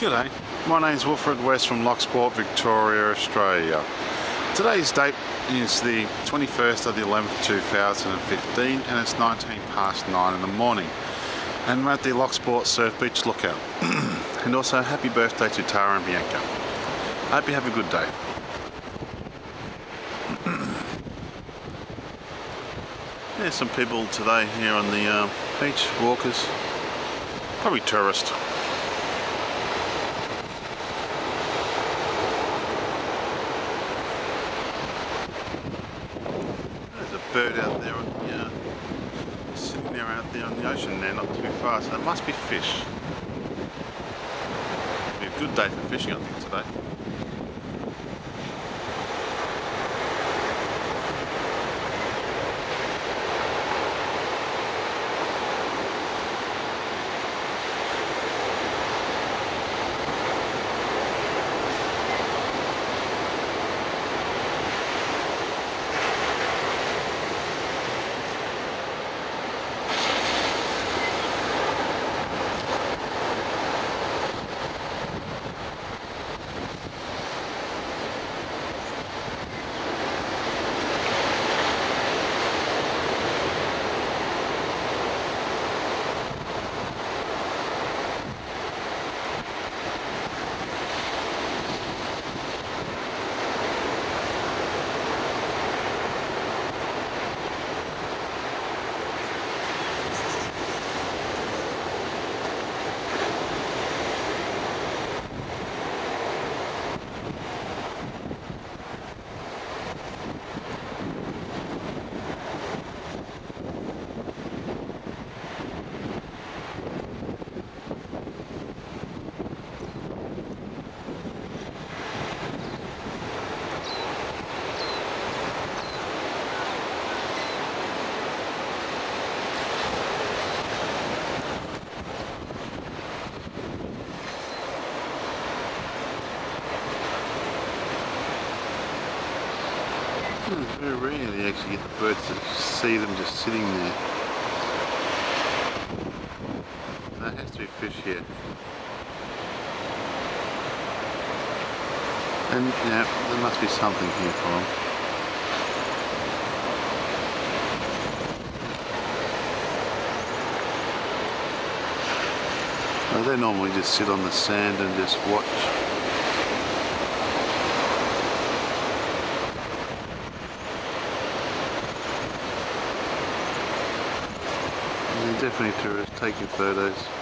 G'day, my name is Wilfred West from Loch Sport, Victoria, Australia. Today's date is the 21st of the 11th 2015 and it's 19 past 9 in the morning. And we're at the Loch Sport Surf Beach Lookout. and also happy birthday to Tara and Bianca. I hope you have a good day. There's some people today here on the uh, beach, walkers, probably tourists. Bird out there, yeah, sitting there out there on the ocean there, not too far, so it must be fish. It'll be a good day for fishing, I think, today. It's very rare you actually get the birds to see them just sitting there. There has to be fish here. And yeah, there must be something here for them. Well, they normally just sit on the sand and just watch. Definitely tourists taking photos.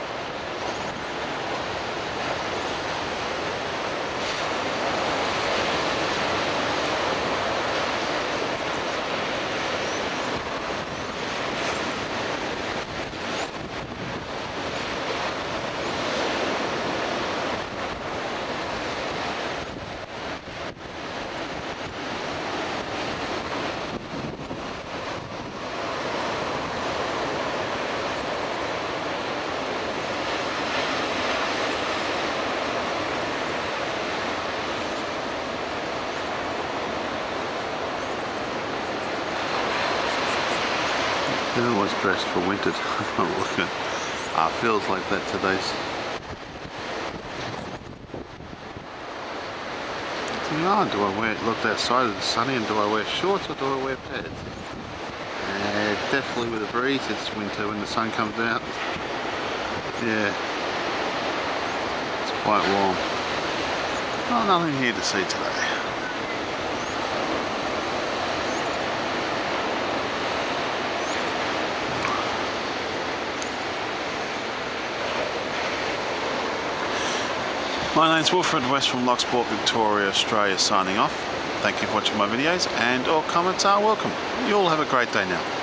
They're always dressed for winter time. Look at feels like that today's. No, do I wear look outside it's sunny and do I wear shorts or do I wear pads? Uh, definitely with a breeze it's winter when the sun comes out. Yeah. It's quite warm. Oh, nothing here to see today. My name's Wilfred West from Loch Sport, Victoria, Australia signing off. Thank you for watching my videos and all comments are welcome. You all have a great day now.